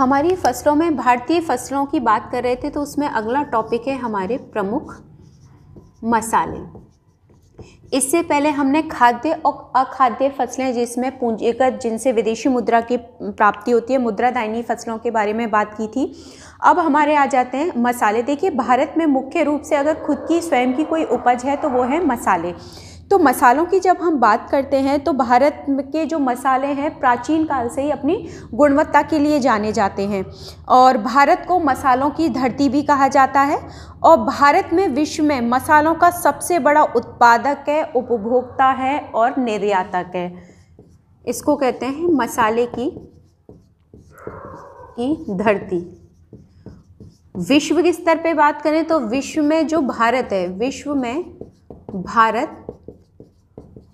हमारी फ़सलों में, भारतीय फ़सलों की बात कर रहे थे तो उसमें अगला टॉपिक है हमारे प्रमुख मसाले। इससे पहले हमने खाद्य और अखाद्य फ़सलें जिसमें पूंजीगत जिनसे विदेशी मुद्रा की प्राप्ति होती है मुद्रा दायनी फ़सलों के बारे में बात की थी। अब हमारे आ जाते हैं मसाले। देखिए, भारत में मुख्य रूप से अगर खुद की स्वयं की कोई उपज है तो वो है मसाले। तो मसालों की जब हम बात करते हैं तो भारत के जो मसाले हैं, प्राचीन काल से ही अपनी गुणवत्ता के लिए जाने जाते हैं। और भारत को मसालों की धरती भी कहा जाता है। और भारत में विश्व में मसालों का सबसे बड़ा उत्पादक है, उपभोक्ता है और निर्यातक है। इसको कहते हैं मसाले की की धरती। विश्व के स्तर पे बात करें तो विश्व में जो भारत है, विश्व में भारत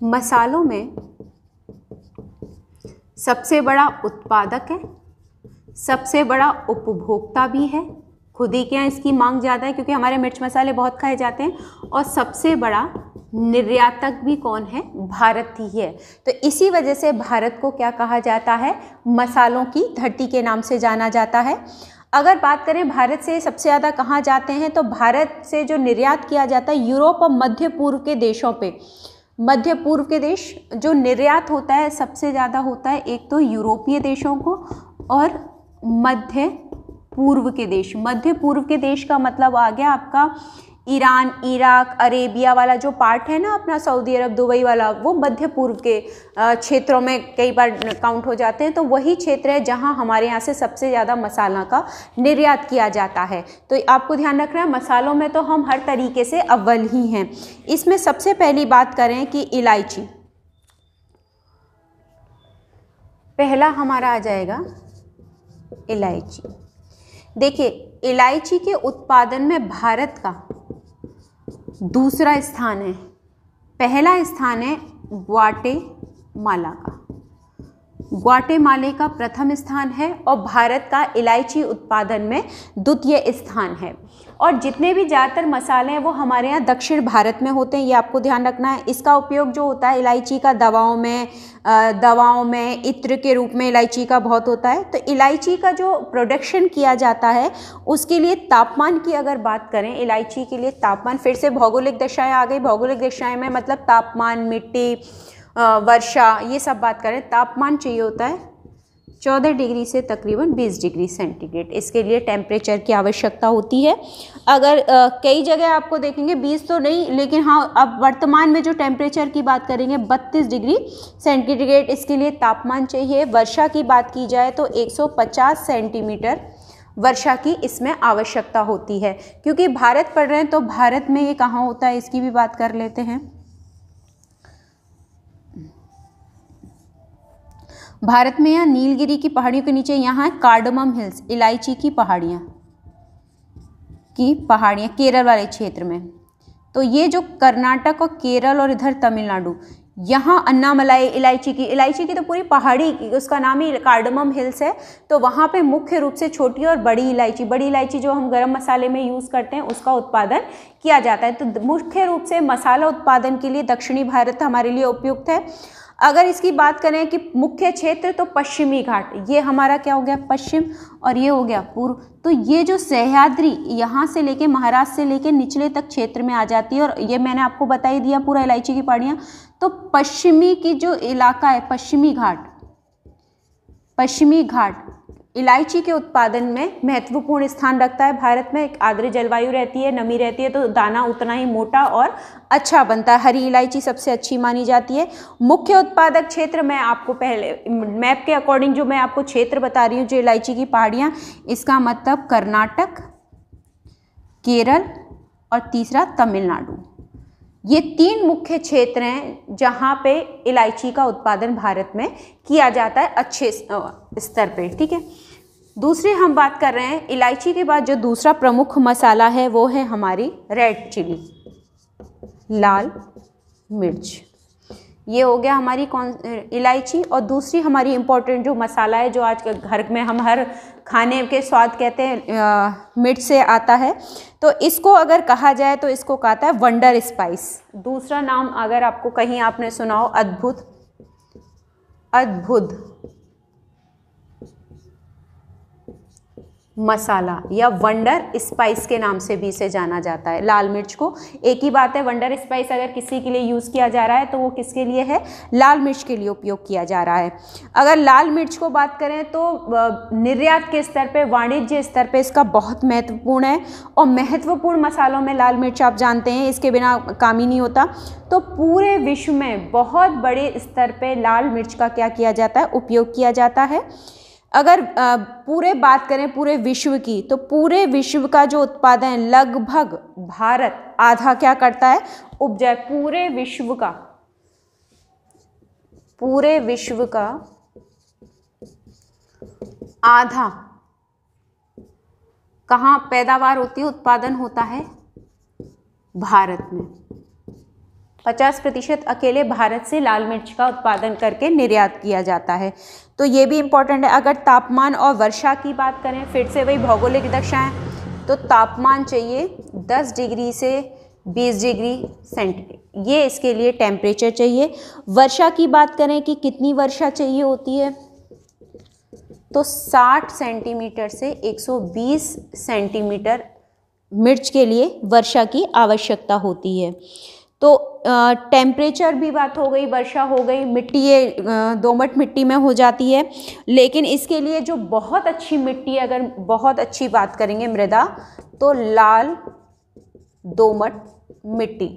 मसालों में सबसे बड़ा उत्पादक है, सबसे बड़ा उपभोक्ता भी है। खुद ही क्या इसकी मांग ज़्यादा है क्योंकि हमारे मिर्च मसाले बहुत खाए जाते हैं। और सबसे बड़ा निर्यातक भी कौन है? भारत ही है। तो इसी वजह से भारत को क्या कहा जाता है? मसालों की धरती के नाम से जाना जाता है। अगर बात करें भारत से सबसे ज़्यादा कहाँ जाते हैं तो भारत से जो निर्यात किया जाता है यूरोप और मध्य पूर्व के देशों पे। मध्य पूर्व के देश, जो निर्यात होता है, सबसे ज़्यादा होता है, एक तो यूरोपीय देशों को और मध्य पूर्व के देश। मध्य पूर्व के देश का मतलब आ गया आपका ईरान, इराक, अरेबिया वाला जो पार्ट है ना अपना सऊदी अरब, दुबई वाला, वो मध्य पूर्व के क्षेत्रों में कई बार काउंट हो जाते हैं। तो वही क्षेत्र है जहाँ हमारे यहाँ से सबसे ज़्यादा मसाला का निर्यात किया जाता है। तो आपको ध्यान रखना है, मसालों में तो हम हर तरीके से अव्वल ही हैं। इसमें सबसे पहली बात करें कि इलायची। पहला हमारा आ जाएगा इलायची। देखिए, इलायची के उत्पादन में भारत का दूसरा स्थान है। पहला स्थान है ग्वाटेमाला का। ग्वाटेमाले का प्रथम स्थान है और भारत का इलायची उत्पादन में द्वितीय स्थान है। और जितने भी ज़्यादातर मसाले हैं, वो हमारे यहाँ दक्षिण भारत में होते हैं, ये आपको ध्यान रखना है। इसका उपयोग जो होता है, इलायची का दवाओं में दवाओं में, इत्र के रूप में इलायची का बहुत होता है। तो इलायची का जो प्रोडक्शन किया जाता है, उसके लिए तापमान की अगर बात करें, इलायची के लिए तापमान फिर से भौगोलिक दशाएँ आ गई। भौगोलिक दशाएँ में मतलब तापमान, मिट्टी वर्षा, ये सब बात करें, तापमान चाहिए होता है। चौदह डिग्री से तकरीबन बीस डिग्री सेंटीग्रेड। इसके लिए टेम्परेचर की आवश्यकता होती है। अगर आ, कई जगह आपको देखेंगे बीस तो नहीं लेकिन हाँ अब वर्तमान में जो टेम्परेचर की बात करेंगे बत्तीस डिग्री सेंटीग्रेड इसके लिए तापमान चाहिए। वर्षा की बात की जाए तो 150 सेंटीमीटर वर्षा की इसमें आवश्यकता होती है। क्योंकि भारत पढ़ रहे हैं तो भारत में ये कहाँ होता है इसकी भी बात कर लेते हैं। भारत में यहाँ नीलगिरी की पहाड़ियों के नीचे यहाँ है कार्डमम हिल्स, इलायची की पहाड़ियाँ की पहाड़ियाँ केरल वाले क्षेत्र में। तो ये जो कर्नाटक और केरल और इधर तमिलनाडु, यहाँ अन्नामलाई इलायची की इलायची की तो पूरी पहाड़ी, उसका नाम ही कार्डमम हिल्स है तो वहाँ पे मुख्य रूप से छोटी और बड़ी इलायची बड़ी इलायची जो हम गरम मसाले में यूज़ करते हैं, उसका उत्पादन किया जाता है। तो मुख्य रूप से मसाला उत्पादन के लिए दक्षिणी भारत हमारे लिए उपयुक्त है। अगर इसकी बात करें कि मुख्य क्षेत्र तो पश्चिमी घाट, ये हमारा क्या हो गया? पश्चिम, और ये हो गया पूर्व। तो ये जो सह्याद्री यहाँ से लेके महाराष्ट्र से लेके निचले तक क्षेत्र में आ जाती है, और ये मैंने आपको बता ही दिया पूरा इलायची की पहाड़ियाँ। तो पश्चिमी की जो इलाका है, पश्चिमी घाट पश्चिमी घाट इलायची के उत्पादन में महत्वपूर्ण स्थान रखता है। भारत में एक आर्द्र जलवायु रहती है, नमी रहती है तो दाना उतना ही मोटा और अच्छा बनता है। हरी इलायची सबसे अच्छी मानी जाती है। मुख्य उत्पादक क्षेत्र मैं आपको पहले, मैप के अकॉर्डिंग जो मैं आपको क्षेत्र बता रही हूँ, जो इलायची की पहाड़ियाँ, इसका मतलब कर्नाटक, केरल और तीसरा तमिलनाडु। ये तीन मुख्य क्षेत्र हैं जहाँ पे इलायची का उत्पादन भारत में किया जाता है अच्छे स्तर पे, ठीक है? दूसरी हम बात कर रहे हैं इलायची के बाद जो दूसरा प्रमुख मसाला है, वो है हमारी रेड चिली लाल मिर्च। ये हो गया हमारी कौन, इलायची और दूसरी हमारी इम्पोर्टेंट जो मसाला है, जो आज के घर में हम हर खाने के स्वाद कहते हैं मिर्च से आता है। तो इसको अगर कहा जाए तो इसको कहता है वंडर स्पाइस दूसरा नाम अगर आपको कहीं आपने सुना हो, अद्भुत अद्भुत। मसाला या वंडर स्पाइस के नाम से भी इसे जाना जाता है। लाल मिर्च को एक ही बात है, वंडर स्पाइस अगर किसी के लिए यूज़ किया जा रहा है तो वो किसके लिए है? लाल मिर्च के लिए उपयोग किया जा रहा है। अगर लाल मिर्च को बात करें तो निर्यात के स्तर पे, वाणिज्य स्तर पे इसका बहुत महत्वपूर्ण है और महत्वपूर्ण मसालों में लाल मिर्च आप जानते हैं, इसके बिना काम ही नहीं होता। तो पूरे विश्व में बहुत बड़े स्तर पर लाल मिर्च का क्या किया जाता है? उपयोग किया जाता है। अगर पूरे बात करें पूरे विश्व की तो पूरे विश्व का जो उत्पादन है, लगभग भारत आधा क्या करता है? उपजाए पूरे विश्व का, पूरे विश्व का आधा कहाँ पैदावार होती है, उत्पादन होता है भारत में। पचास प्रतिशत अकेले भारत से लाल मिर्च का उत्पादन करके निर्यात किया जाता है। तो ये भी इंपॉर्टेंट है। अगर तापमान और वर्षा की बात करें, फिर से वही भौगोलिक दशाएँ तो तापमान चाहिए 10 डिग्री से 20 डिग्री सेंटीग्रेड। ये इसके लिए टेम्परेचर चाहिए। वर्षा की बात करें कि कितनी वर्षा चाहिए होती है? तो 60 सेंटीमीटर से 120 सेंटीमीटर मिर्च के लिए वर्षा की आवश्यकता होती है। तो टेम्परेचर भी बात हो गई, वर्षा हो गई, मिट्टी ये दोमट मिट्टी में हो जाती है। लेकिन इसके लिए जो बहुत अच्छी मिट्टी अगर बहुत अच्छी बात करेंगे मृदा तो लाल दोमट मिट्टी।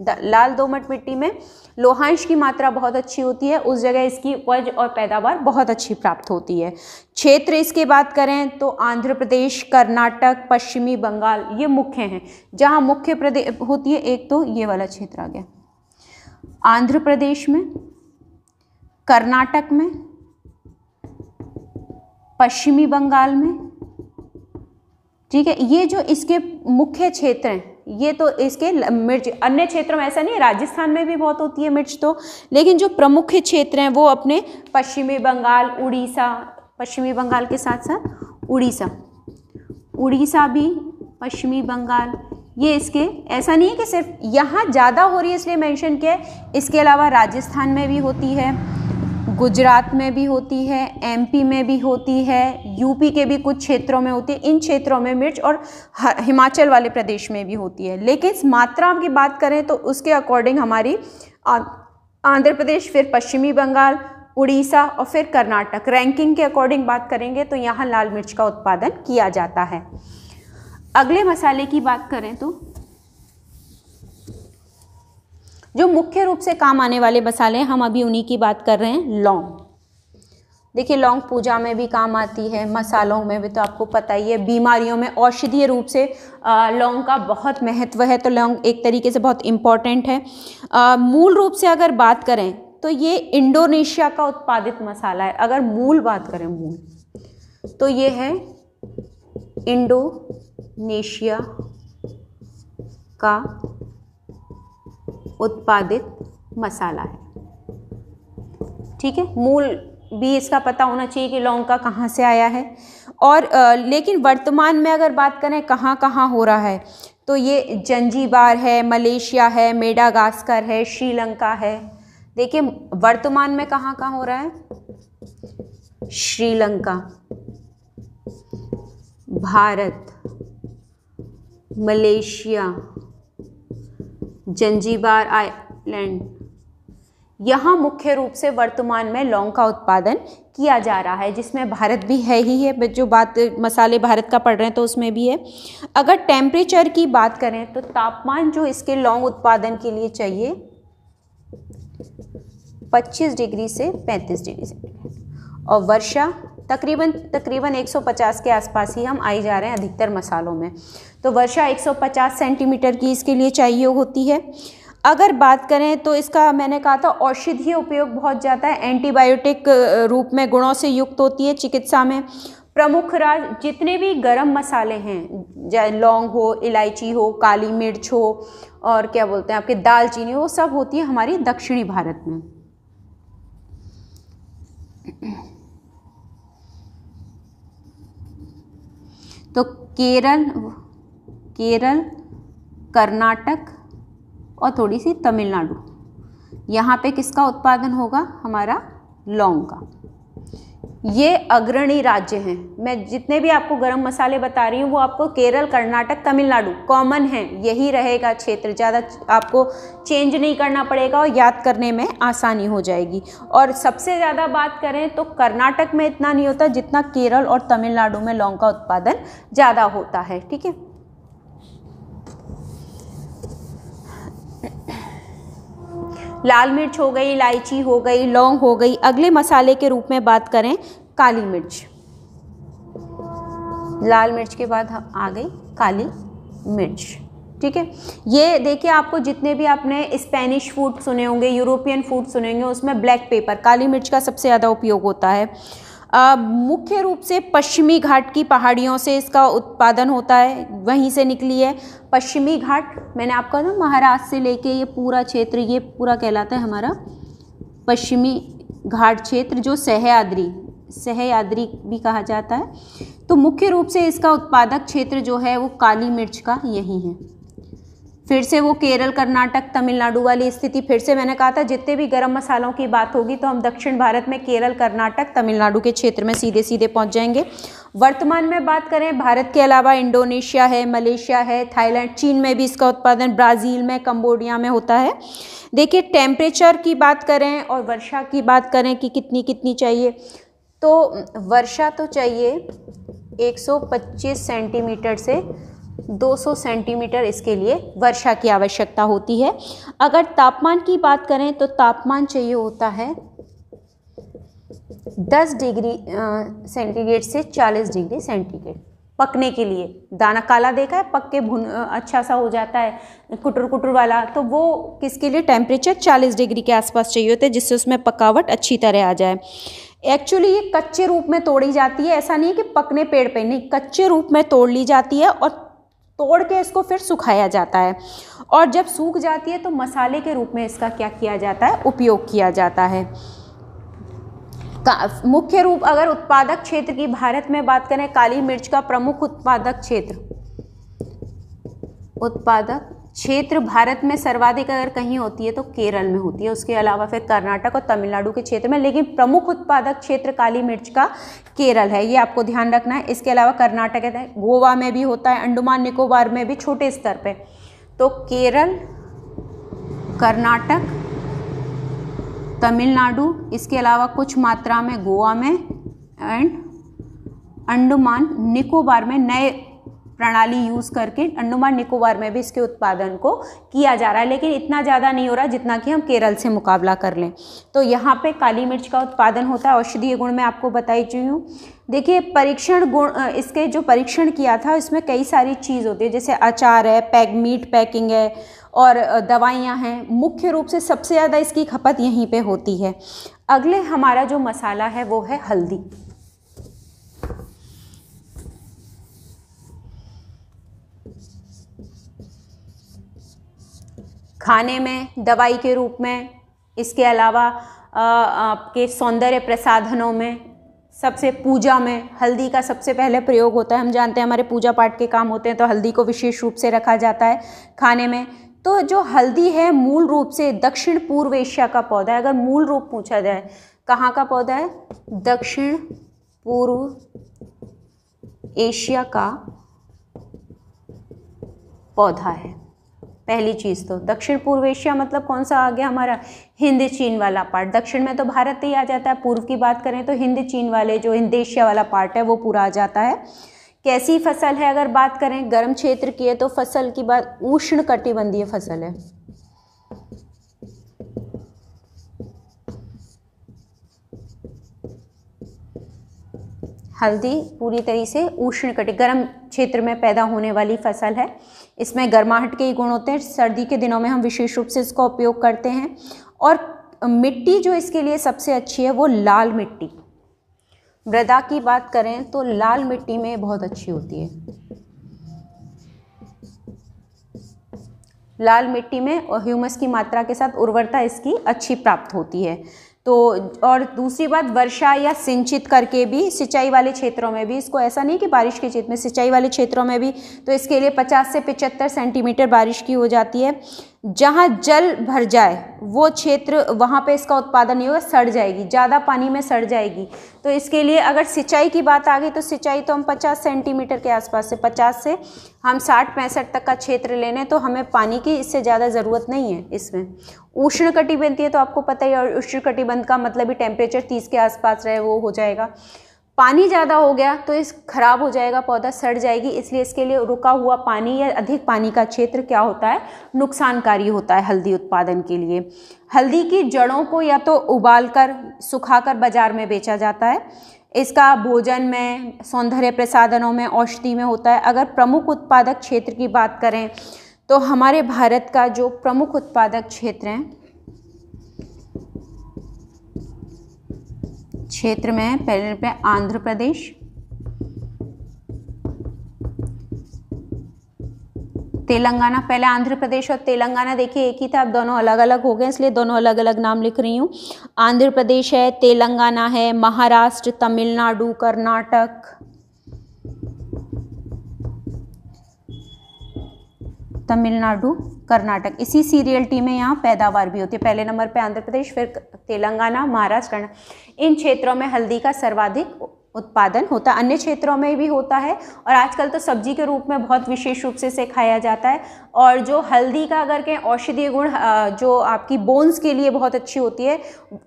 लाल दोमट मिट्टी में। लोहांश की मात्रा बहुत अच्छी होती है, उस जगह इसकी उपज और पैदावार बहुत अच्छी प्राप्त होती है। क्षेत्र इसके बात करें तो आंध्र प्रदेश, कर्नाटक, पश्चिमी बंगाल, ये मुख्य हैं। जहाँ मुख्य प्रदेश होती है, एक तो ये वाला क्षेत्र आ गया। आंध्र प्रदेश में, कर्नाटक में, पश्चिमी बंगाल में, ठीक है, ये जो इसके मुख्य क्षेत्र हैं ये तो इसके मिर्च, अन्य क्षेत्रों में ऐसा नहीं है, राजस्थान में भी बहुत होती है मिर्च तो लेकिन जो प्रमुख क्षेत्र हैं वो अपने पश्चिमी बंगाल, उड़ीसा, पश्चिमी बंगाल के साथ साथ उड़ीसा उड़ीसा भी, पश्चिमी बंगाल, ये इसके, ऐसा नहीं है कि सिर्फ़ यहाँ ज़्यादा हो रही है इसलिए मेंशन किया है, इसके अलावा राजस्थान में भी होती है गुजरात में भी होती है एमपी में भी होती है यूपी के भी कुछ क्षेत्रों में होती है, इन क्षेत्रों में मिर्च और हिमाचल वाले प्रदेश में भी होती है। लेकिन मात्रा की बात करें तो उसके अकॉर्डिंग हमारी आंध्र प्रदेश, फिर पश्चिमी बंगाल, उड़ीसा और फिर कर्नाटक। रैंकिंग के अकॉर्डिंग बात करेंगे तो यहाँ लाल मिर्च का उत्पादन किया जाता है। अगले मसाले की बात करें तो जो मुख्य रूप से काम आने वाले मसाले हैं हम अभी उन्हीं की बात कर रहे हैं लौंग। देखिए लौंग पूजा में भी काम आती है मसालों में भी तो आपको पता ही है बीमारियों में औषधीय रूप से लौंग का बहुत महत्व है तो लौंग एक तरीके से बहुत इंपॉर्टेंट है। आ, मूल रूप से अगर बात करें तो ये इंडोनेशिया का उत्पादित मसाला है अगर मूल बात करें मूल तो ये है इंडोनेशिया का उत्पादित मसाला है। ठीक है? मूल भी इसका पता होना चाहिए कि लौंग का कहाँ से आया है। और आ, लेकिन वर्तमान में अगर बात करें कहाँ कहाँ हो रहा है तो ये जंजीबार है मलेशिया है मेडागास्कर है श्रीलंका है। देखिए वर्तमान में कहाँ कहाँ हो रहा है? Sri Lanka Bharat Malaysia Zanzibar island. यहाँ मुख्य रूप से वर्तमान में लौंग का उत्पादन किया जा रहा है, जिसमें भारत भी है ही है, जो बात मसाले भारत का पड़ रहे हैं तो उसमें भी है। अगर टेम्परेचर की बात करें तो तापमान जो इसके लौंग उत्पादन के लिए चाहिए 25 डिग्री से 35 डिग्री सेंटीग्रेड और वर्षा तकरीबन तकरीबन 150 के आसपास ही हम आई जा रहे हैं अधिकतर मसालों में। तो वर्षा 150 सेंटीमीटर की इसके लिए चाहिए होती है। अगर बात करें तो इसका, मैंने कहा था, औषधीय उपयोग बहुत ज़्यादा है। एंटीबायोटिक रूप में गुणों से युक्त होती है चिकित्सा में। प्रमुख राज, जितने भी गरम मसाले हैं लौंग हो, इलायची हो, काली मिर्च हो, और क्या बोलते हैं आपके, दालचीनी वो सब होती है हमारी दक्षिणी भारत में। तो केरल केरल, कर्नाटक और थोड़ी सी तमिलनाडु। यहाँ पे किसका उत्पादन होगा? हमारा लौंग का। ये अग्रणी राज्य हैं। मैं जितने भी आपको गरम मसाले बता रही हूँ, वो आपको केरल, कर्नाटक, तमिलनाडु कॉमन है। यही रहेगा क्षेत्र। ज़्यादा आपको चेंज नहीं करना पड़ेगा और याद करने में आसानी हो जाएगी। और सबसे ज़्यादा बात करें तो कर्नाटक में इतना नहीं होता जितना केरल और तमिलनाडु में लौंग का उत्पादन ज़्यादा होता है, ठीक है? लाल मिर्च हो गई, इलायची हो गई, लौंग हो गई। अगले मसाले के रूप में बात करें काली मिर्च। लाल मिर्च के बाद हम आ गई काली मिर्च। ठीक है? ये देखिए, आपको जितने भी आपने स्पेनिश फ़ूड सुने होंगे यूरोपियन फ़ूड सुनेंगे, उसमें ब्लैक पेपर काली मिर्च का सबसे ज़्यादा उपयोग होता है। मुख्य रूप से पश्चिमी घाट की पहाड़ियों से इसका उत्पादन होता है, वहीं से निकली है। पश्चिमी घाट, मैंने आपका ना महाराष्ट्र से लेके ये पूरा क्षेत्र, ये पूरा कहलाता है हमारा पश्चिमी घाट क्षेत्र, जो सहयाद्री सहयाद्री भी कहा जाता है। तो मुख्य रूप से इसका उत्पादक क्षेत्र जो है, वो काली मिर्च का यही है। फिर से वो केरल, कर्नाटक, तमिलनाडु वाली स्थिति, फिर से मैंने कहा था, जितने भी गर्म मसालों की बात होगी तो हम दक्षिण भारत में केरल, कर्नाटक, तमिलनाडु के क्षेत्र में सीधे सीधे पहुँच जाएँगे। वर्तमान में बात करें, भारत के अलावा इंडोनेशिया है, मलेशिया है, थाईलैंड, चीन में भी इसका उत्पादन, ब्राज़ील में कम्बोडिया में होता है। देखिए टेम्परेचर की बात करें और वर्षा की बात करें कि कितनी कितनी चाहिए तो वर्षा तो चाहिए 125 सेंटीमीटर से 200 सेंटीमीटर इसके लिए वर्षा की आवश्यकता होती है। अगर तापमान की बात करें तो तापमान चाहिए होता है 10 डिग्री सेंटीग्रेड से 40 डिग्री सेंटीग्रेड। पकने के लिए दाना काला देखा है, पक के भुन अच्छा सा हो जाता है, कुटुर कुटुर वाला तो वो किसके लिए टेम्परेचर 40 डिग्री के आसपास चाहिए होते हैं, जिससे उसमें पकावट अच्छी तरह आ जाए। एक्चुअली ये कच्चे रूप में तोड़ी जाती है, ऐसा नहीं है कि पकने पेड़ पे नहीं, कच्चे रूप में तोड़ ली जाती है और तोड़ के इसको फिर सुखाया जाता है। और जब सूख जाती है तो मसाले के रूप में इसका क्या किया जाता है? उपयोग किया जाता है। मुख्य रूप अगर उत्पादक क्षेत्र की, भारत में बात करें, काली मिर्च का प्रमुख उत्पादक क्षेत्र। उत्पादक क्षेत्र भारत में सर्वाधिक अगर कहीं होती है तो केरल में होती है। उसके अलावा फिर कर्नाटक और तमिलनाडु के क्षेत्र में, लेकिन प्रमुख उत्पादक क्षेत्र काली मिर्च का केरल है। ये आपको ध्यान रखना है। इसके अलावा कर्नाटक है, गोवा में भी होता है, अंडमान निकोबार में भी छोटे स्तर पर तो केरल, कर्नाटक, तमिलनाडु, इसके अलावा कुछ मात्रा में गोवा में, एंड अंडमान निकोबार में नए प्रणाली यूज़ करके अंडमान निकोबार में भी इसके उत्पादन को किया जा रहा है, लेकिन इतना ज़्यादा नहीं हो रहा जितना कि हम केरल से मुकाबला कर लें। तो यहाँ पे काली मिर्च का उत्पादन होता है, औषधीय गुण मैं आपको बताई चुकी हूँ। देखिए, परीक्षण गुण इसके जो परीक्षण किया था, इसमें कई सारी चीज़ होती है, जैसे अचार है, पैक, मीट पैकिंग है, और दवाइयाँ हैं। मुख्य रूप से सबसे ज़्यादा इसकी खपत यहीं पे होती है। अगले हमारा जो मसाला है, वो है हल्दी। खाने में, दवाई के रूप में, इसके अलावा आपके सौंदर्य प्रसाधनों में, सबसे पूजा में, हल्दी का सबसे पहले प्रयोग होता है। हम जानते हैं हमारे पूजा पाठ के काम होते हैं तो हल्दी को विशेष रूप से रखा जाता है खाने में। तो जो हल्दी है मूल रूप से दक्षिण पूर्व एशिया का पौधा है। अगर मूल रूप पूछा जाए, कहाँ का पौधा है? दक्षिण पूर्व एशिया का पौधा है। पहली चीज़ तो दक्षिण पूर्व एशिया मतलब कौन सा आ गया हमारा? हिंद, चीन वाला पार्ट दक्षिण में तो भारत ही आ जाता है। पूर्व की बात करें तो हिंद, चीन वाले जो हिंद, एशिया वाला पार्ट है, वो पूरा आ जाता है। कैसी फ़सल है? अगर बात करें गर्म क्षेत्र की है तो फ़सल की बात उष्ण कटिबंधीय फ़सल है। हल्दी पूरी तरीके से उष्ण कटि गर्म क्षेत्र में पैदा होने वाली फ़सल है। इसमें गर्माहट के ही गुण होते हैं। सर्दी के दिनों में हम विशेष रूप से इसका उपयोग करते हैं। और मिट्टी जो इसके लिए सबसे अच्छी है, वो लाल मिट्टी। मृदा की बात करें तो लाल मिट्टी में बहुत अच्छी होती है। लाल मिट्टी में ह्यूमस की मात्रा के साथ उर्वरता इसकी अच्छी प्राप्त होती है। तो और दूसरी बात, वर्षा या सिंचित करके भी सिंचाई वाले क्षेत्रों में भी, इसको ऐसा नहीं कि बारिश के क्षेत्र में, सिंचाई वाले क्षेत्रों में भी तो इसके लिए 50 से 75 सेंटीमीटर बारिश की हो जाती है। जहाँ जल भर जाए, वो क्षेत्र वहाँ पे इसका उत्पादन नहीं होगा, सड़ जाएगी, ज़्यादा पानी में सड़ जाएगी। तो इसके लिए अगर सिंचाई की बात आ गई तो सिंचाई तो हम 50 सेंटीमीटर के आसपास से 50 से हम 60 पैंसठ तक का क्षेत्र लेने तो हमें पानी की इससे ज़्यादा ज़रूरत नहीं है इसमें। उष्ण कटिबंधीय तो आपको पता ही और उष्ण कटिबंध का मतलब ही टेम्परेचर तीस के आसपास रहे, वो हो जाएगा। पानी ज़्यादा हो गया तो इस खराब हो जाएगा, पौधा सड़ जाएगी, इसलिए इसके लिए रुका हुआ पानी या अधिक पानी का क्षेत्र क्या होता है? नुकसानकारी होता है हल्दी उत्पादन के लिए। हल्दी की जड़ों को या तो उबाल कर सुखाकर बाज़ार में बेचा जाता है। इसका भोजन में, सौंदर्य प्रसाधनों में, औषधि में होता है। अगर प्रमुख उत्पादक क्षेत्र की बात करें तो हमारे भारत का जो प्रमुख उत्पादक क्षेत्र हैं क्षेत्र में पहले पे आंध्र प्रदेश। तेलंगाना, पहले आंध्र प्रदेश और तेलंगाना देखिए, एक ही था, अब दोनों अलग अलग हो गए, इसलिए दोनों अलग अलग नाम लिख रही हूँ। आंध्र प्रदेश है, तेलंगाना है, महाराष्ट्र, तमिलनाडु, कर्नाटक। तमिलनाडु, कर्नाटक। इसी सीरियल टी में यहाँ पैदावार भी होती है। पहले नंबर पे आंध्र प्रदेश, फिर तेलंगाना, महाराष्ट्र इन क्षेत्रों में हल्दी का सर्वाधिक उत्पादन होता अन्य क्षेत्रों में भी होता है। और आजकल तो सब्ज़ी के रूप में बहुत विशेष रूप से इसे खाया जाता है। और जो हल्दी का अगर कहें औषधीय गुण जो आपकी बोन्स के लिए बहुत अच्छी होती है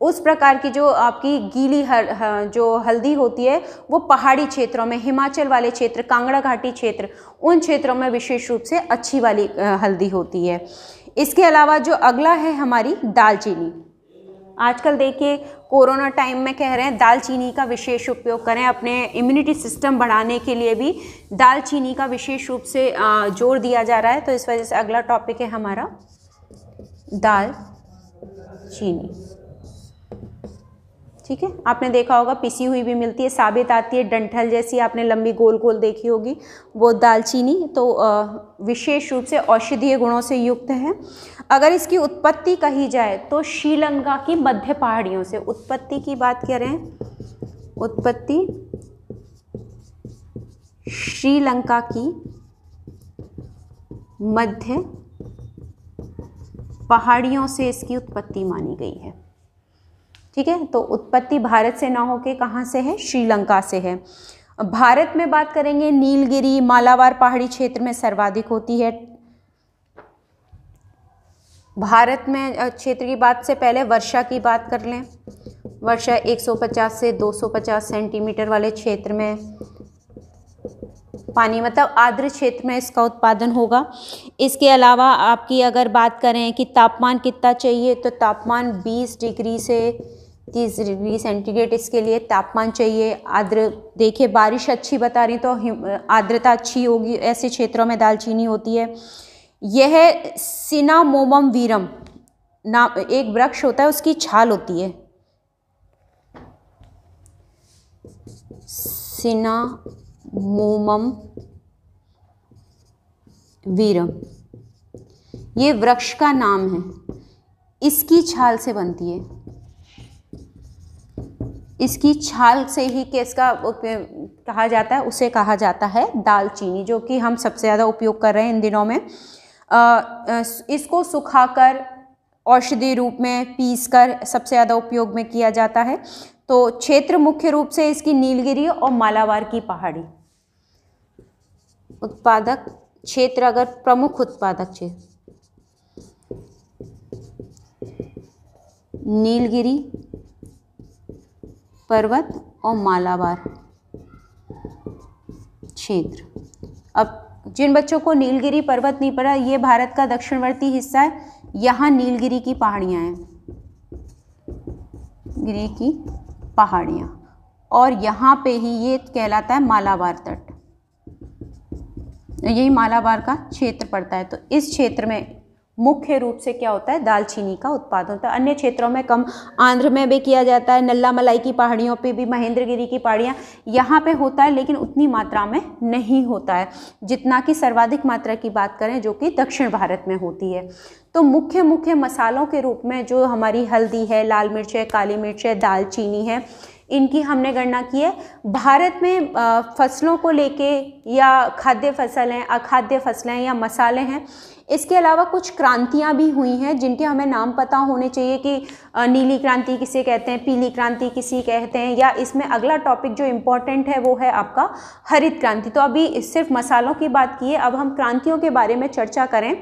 उस प्रकार की जो आपकी गीली हर, जो हल्दी होती है वो पहाड़ी क्षेत्रों में हिमाचल वाले क्षेत्र कांगड़ा घाटी क्षेत्र उन क्षेत्रों में विशेष रूप से अच्छी वाली हल्दी होती है। इसके अलावा जो अगला है हमारी दालचीनी। आजकल देखिए, कोरोना टाइम में कह रहे हैं दालचीनी का विशेष उपयोग करें। अपने इम्यूनिटी सिस्टम बढ़ाने के लिए भी दालचीनी का विशेष रूप से ज़ोर दिया जा रहा है। तो इस वजह से अगला टॉपिक है हमारा दाल चीनी। ठीक है? आपने देखा होगा, पिसी हुई भी मिलती है, साबित आती है, डंठल जैसी आपने लंबी गोल गोल देखी होगी। वो दालचीनी तो विशेष रूप से औषधीय गुणों से युक्त है। अगर इसकी उत्पत्ति कही जाए तो श्रीलंका की मध्य पहाड़ियों से। उत्पत्ति की बात करें उत्पत्ति श्रीलंका की मध्य पहाड़ियों से इसकी उत्पत्ति मानी गई है। ठीक है? तो उत्पत्ति भारत से ना होके कहाँ से है? श्रीलंका से है। भारत में बात करेंगे, नीलगिरी मालावार पहाड़ी क्षेत्र में सर्वाधिक होती है। भारत में क्षेत्र की बात से पहले वर्षा की बात कर लें। वर्षा 150 से 250 सेंटीमीटर वाले क्षेत्र में पानी मतलब आर्द्र क्षेत्र में इसका उत्पादन होगा। इसके अलावा आपकी अगर बात करें कि तापमान कितना चाहिए तो तापमान 20 डिग्री से तीस डिग्री सेंटीग्रेड इसके लिए तापमान चाहिए। आर्द्र, देखिए, बारिश अच्छी बता रही तो आर्द्रता अच्छी होगी, ऐसे क्षेत्रों में दालचीनी होती है। यह सिनामोमम वीरम नाम एक वृक्ष होता है, उसकी छाल होती है। सिनामोमम वीरम, ये वृक्ष का नाम है। इसकी छाल से बनती है। इसकी छाल से ही केस का कहा जाता है, उसे कहा जाता है दालचीनी, जो कि हम सबसे ज़्यादा उपयोग कर रहे हैं इन दिनों में। इसको सुखाकर, औषधि रूप में पीस कर सबसे ज़्यादा उपयोग में किया जाता है। तो क्षेत्र मुख्य रूप से इसकी नीलगिरी और मालावार की पहाड़ी। उत्पादक क्षेत्र अगर प्रमुख उत्पादक क्षेत्र नीलगिरी पर्वत और मालाबार क्षेत्र। अब जिन बच्चों को नीलगिरी पर्वत नहीं पड़ा, ये भारत का दक्षिणवर्ती हिस्सा है। यहाँ नीलगिरी की पहाड़ियाँ हैं। गिरी की पहाड़ियाँ। और यहाँ पे ही ये कहलाता है मालाबार तट। यही मालाबार का क्षेत्र पड़ता है। तो इस क्षेत्र में मुख्य रूप से क्या होता है? दालचीनी का उत्पादन होता है। अन्य क्षेत्रों में कम, आंध्र में भी किया जाता है, नल्ला मलाई की पहाड़ियों पे भी, महेंद्रगिरी की पहाड़ियाँ यहाँ पे होता है, लेकिन उतनी मात्रा में नहीं होता है। जितना कि सर्वाधिक मात्रा की बात करें, जो कि दक्षिण भारत में होती है। तो मुख्य मुख्य मसालों के रूप में जो हमारी हल्दी है, लाल मिर्च है, काली मिर्च है, दालचीनी है, इनकी हमने गणना की है। भारत में फ़सलों को लेके या खाद्य फ़सल अखाद्य फ़सलें या मसाले हैं इसके अलावा कुछ क्रांतियाँ भी हुई हैं जिनके हमें नाम पता होने चाहिए कि नीली क्रांति किसे कहते हैं, पीली क्रांति किसी कहते हैं, या इसमें अगला टॉपिक जो इम्पोर्टेंट है वो है आपका हरित क्रांति। तो अभी सिर्फ़ मसालों की बात की है, अब हम क्रांतियों के बारे में चर्चा करें।